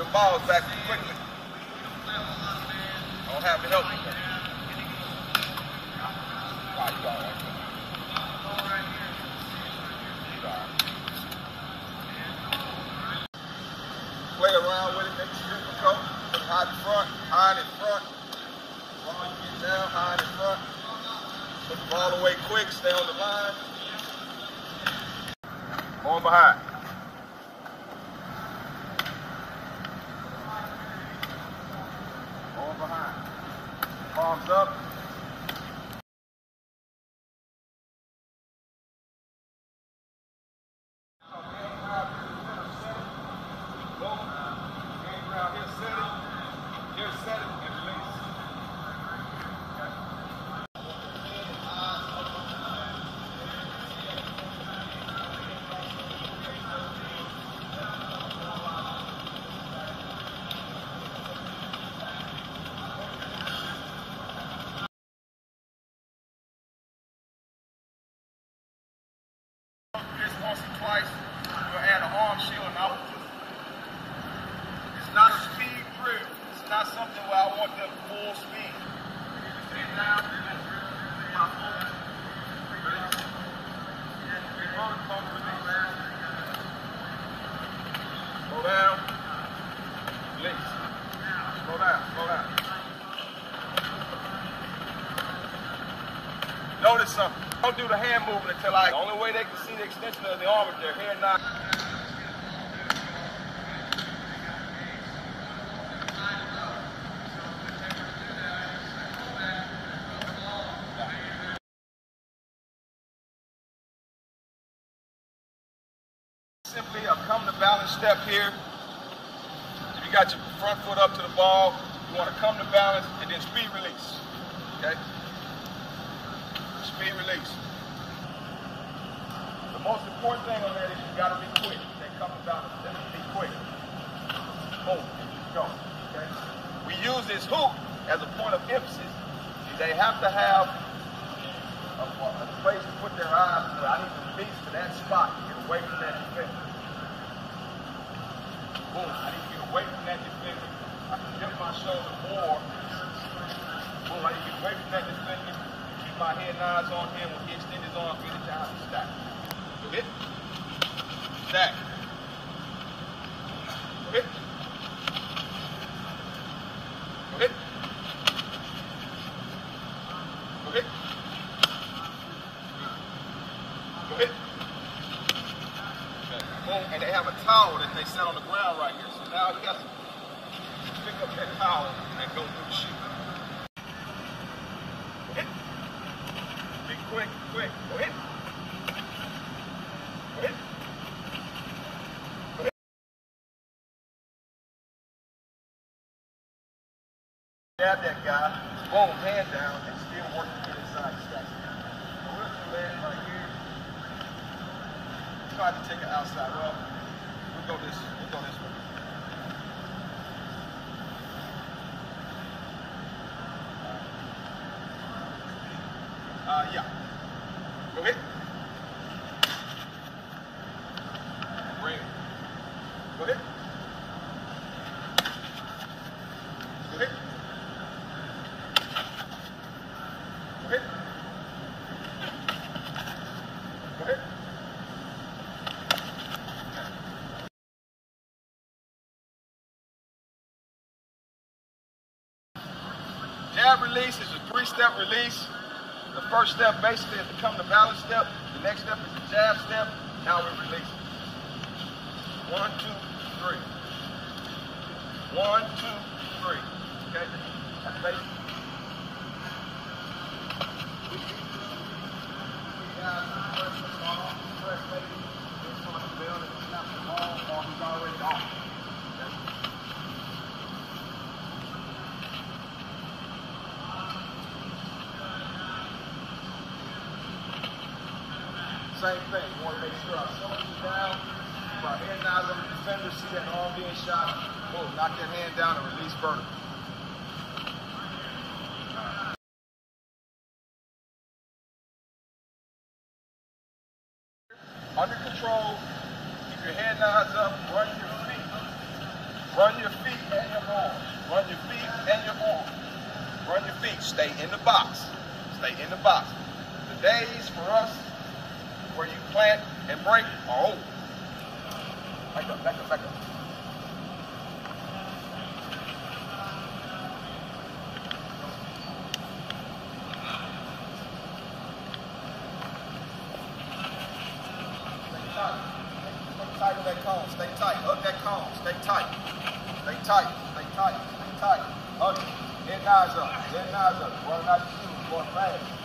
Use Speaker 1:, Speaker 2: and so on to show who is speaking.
Speaker 1: them balls back quickly. Don't have to help it. Play around with it, make it difficult. Put high in front, high in front. Ball you get down, high in front. Put the ball away quick, stay on the line. On behind. On behind. Palms up. this once or twice. We'll add an arm shield and I'll It's not a speed drill. It's not something where I want them full speed. Slow down. Release. Slow down, slow down. Notice something. Don't do the hand movement until I. The only way they can see the extension of the arm is their hair not. Simply a come to balance step here. If you got your front foot up to the ball, you want to come to balance and then speed release. Okay? Speed release. The most important thing on that is you gotta be quick. They come about it. Be quick. Boom. Go. Okay? We use this hoop as a point of emphasis. They have to have a, a place to put their eyes where I need to reach to that spot to get away from that defender. Boom. I need to get away from that defender. I can dip my shoulder more. Boom. I need to get away from that defender my head nods on him when he extends his arm, get it down and stack. Stack. They have a towel that they set on the ground right here. So now he has to pick up that towel and go through the. Hit. Be quick, that guy, boom, hand down, and still work to get inside the stack. So we'll do that right here. Try to take it outside. Well, we'll go this, we'll go this way. Uh, yeah. Go ahead. Bring it. Go ahead. Go ahead. Go ahead. Go ahead. Jab release is a three-step release. The first step basically is to come to balance step. The next step is the jab step. Now we release. One, two, three. One, two, three. Okay? That's basic. Same thing. You want to make sure our shoulders down. If our hand nods on the defender, see that arm being shot. Boom, knock that hand down and release vertical. Under control, keep your head nods up, run your feet. Run your feet and your arms. Run your feet and your arms. Run your feet. Stay in the box. Stay in the box. The days for us where you plant and break are over. Back up, back up, back up. that cone. Stay tight. Hug that cone. Stay tight. Stay tight. Stay tight. Stay tight. Hug it. Head knives up. Head knives up. Boy, not you. Boy, fast.